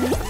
Yeah.